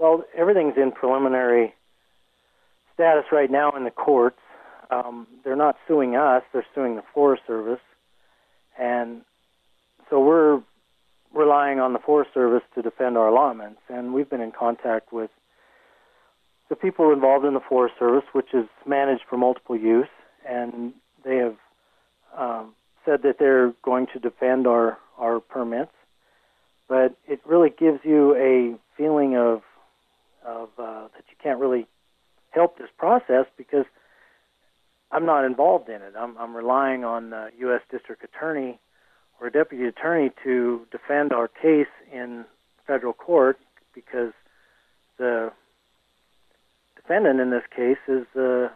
Well, everything's in preliminary status right now in the courts. Um, they're not suing us; they're suing the Forest Service, and so we're relying on the Forest Service to defend our allotments. And we've been in contact with the people involved in the Forest Service, which is managed for multiple use, and they have um, said that they're going to defend our our permits. But it really gives you a feeling uh, that you can't really help this process because I'm not involved in it. I'm, I'm relying on the U.S. District Attorney or a Deputy Attorney to defend our case in federal court because the defendant in this case is the